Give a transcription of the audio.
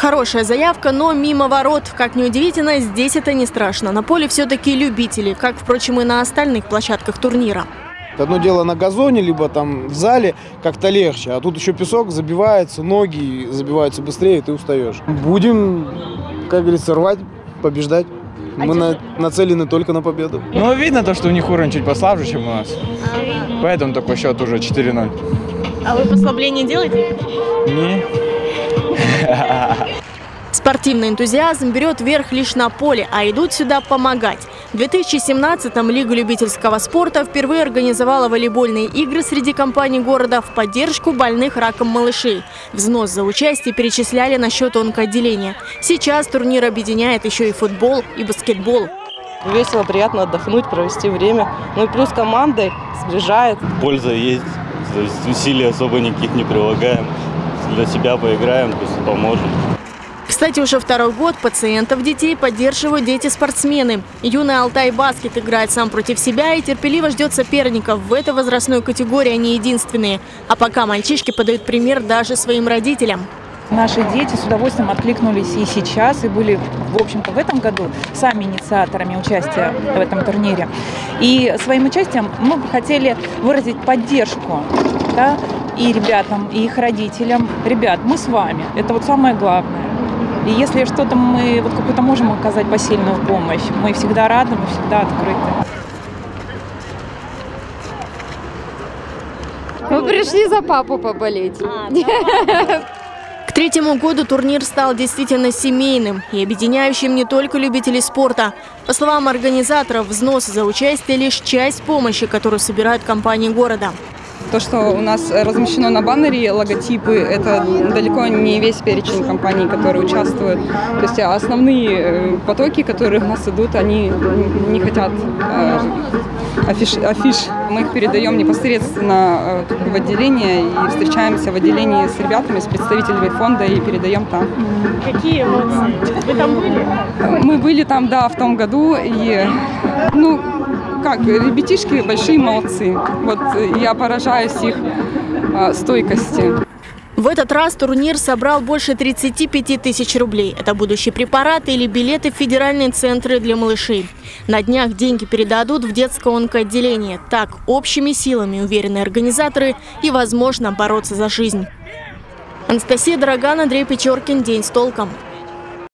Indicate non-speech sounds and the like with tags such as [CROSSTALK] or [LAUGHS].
Хорошая заявка, но мимо ворот. Как ни удивительно, здесь это не страшно. На поле все-таки любители, как, впрочем, и на остальных площадках турнира. Одно дело на газоне, либо там в зале как-то легче, а тут еще песок забивается, ноги забиваются быстрее, и ты устаешь. Будем, как говорится, рвать, побеждать. Мы на, нацелены только на победу. Ну, видно то, что у них уровень чуть послабже, чем у нас. Поэтому такой счет уже 4-0. А вы послабление делаете? Не. Спортивный энтузиазм берет верх лишь на поле, а идут сюда помогать. В 2017-м Лига любительского спорта впервые организовала волейбольные игры среди компаний города в поддержку больных раком малышей. Взнос за участие перечисляли на счет онкоотделения. Сейчас турнир объединяет еще и футбол, и баскетбол. Весело, приятно отдохнуть, провести время. Ну и плюс командой сближает. Польза есть, то есть усилий особо никаких не прилагаем. Для себя поиграем, то есть поможем. Кстати, уже второй год пациентов детей поддерживают дети-спортсмены. Юный Алтай Баскет играет сам против себя и терпеливо ждет соперников. В этой возрастной категории они единственные. А пока мальчишки подают пример даже своим родителям. Наши дети с удовольствием откликнулись и сейчас, и были, в общем-то, в этом году сами инициаторами участия в этом турнире. И своим участием мы бы хотели выразить поддержку да, и ребятам, и их родителям. Ребят, мы с вами. Это вот самое главное. И если что-то мы вот какую-то можем оказать посильную помощь, мы всегда рады, мы всегда открыты. Мы пришли за папу поболеть. [LAUGHS] К третьему году турнир стал действительно семейным и объединяющим не только любителей спорта. По словам организаторов, взнос за участие – лишь часть помощи, которую собирают компании города. То, что у нас размещено на баннере логотипы, это далеко не весь перечень компаний, которые участвуют. То есть основные э, потоки, которые у нас идут, они не хотят э, афиш. афиш. Мы их передаем непосредственно э, в отделение и встречаемся в отделении с ребятами, с представителями фонда и передаем там. Какие эмоции? Вы там были? Мы были там, да, в том году. И, ну, как, ребятишки большие молодцы. Вот я поражаюсь их а, стойкости. В этот раз турнир собрал больше 35 тысяч рублей. Это будущие препараты или билеты в федеральные центры для малышей. На днях деньги передадут в детское онкоотделение. Так, общими силами уверены организаторы и, возможно, бороться за жизнь. Анастасия Дороган, Андрей Печоркин. День с толком.